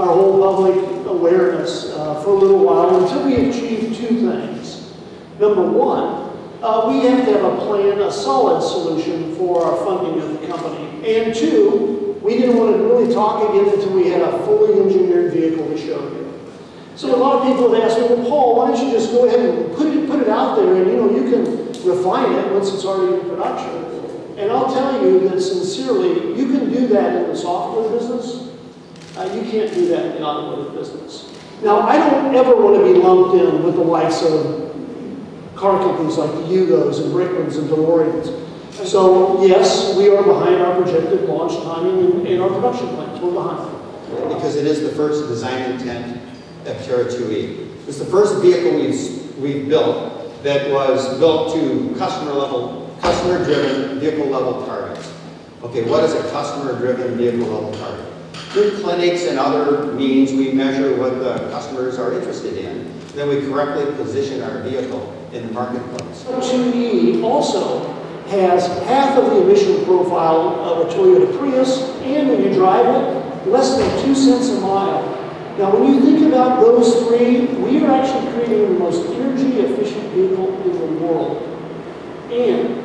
our whole public awareness uh, for a little while until we achieve two things. Number one, uh, we have to have a plan, a solid solution for our funding of the company. And two, we didn't want to really talk again until we had a fully engineered vehicle to show you. So a lot of people have asked me, well, Paul, why don't you just go ahead and put it, put it out there and, you know, you can refine it once it's already in production. And I'll tell you that sincerely, you can do that in the software business. Uh, you can't do that in the automotive business. Now, I don't ever want to be lumped in with the likes of car companies like the Yugos and Bricklins and DeLoreans. So, yes, we are behind our projected launch timing and, and our production plans. We're behind. Because it is the first design intent Aptera 2E. It's the first vehicle we've, we've built that was built to customer level, customer driven vehicle level targets. Okay, what is a customer driven vehicle level target? Through clinics and other means, we measure what the customers are interested in. Then we correctly position our vehicle in the marketplace. 2E also has half of the emission profile of a Toyota Prius, and when you drive it, less than two cents a mile. Now, when you think about those three, we are actually creating the most energy efficient vehicle in the world. And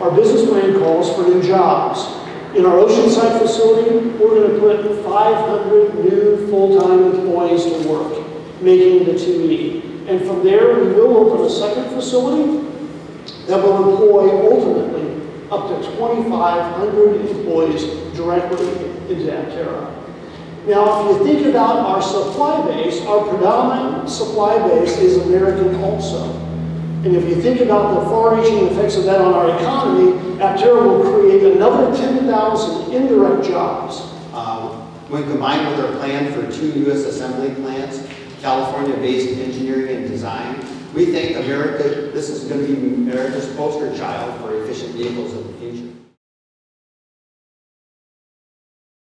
our business plan calls for new jobs. In our Oceanside facility, we're going to put 500 new full-time employees to work, making the 2E. And from there, we will open a second facility that will employ ultimately up to 2,500 employees directly into Aptera. Now, if you think about our supply base, our predominant supply base is American also. And if you think about the far-reaching effects of that on our economy, Aptera will create another 10,000 indirect jobs. Um, when combined with our plan for two U.S. assembly plants, California-based engineering and design, we think America, this is going to be America's poster child for efficient vehicles of the future.